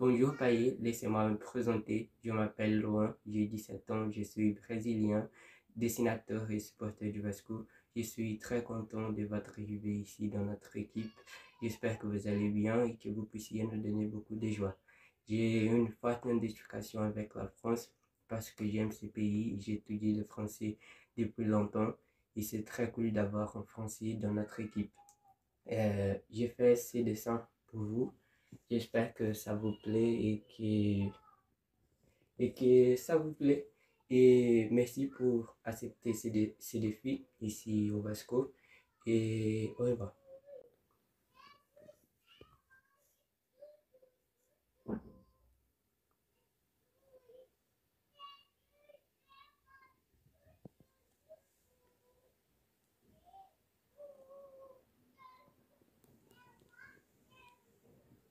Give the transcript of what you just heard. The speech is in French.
Bonjour Paye, laissez-moi me présenter. Je m'appelle Loin, j'ai 17 ans, je suis brésilien, dessinateur et supporter du Vasco. Je suis très content de votre arrivée ici dans notre équipe. J'espère que vous allez bien et que vous puissiez nous donner beaucoup de joie. J'ai une forte identification avec la France parce que j'aime ce pays. J'ai étudié le français depuis longtemps et c'est très cool d'avoir un Français dans notre équipe. Euh, j'ai fait ces dessins pour vous. J'espère que ça vous plaît et que, et que ça vous plaît. Et merci pour accepter ces, ces défis ici au Vasco. Et au revoir.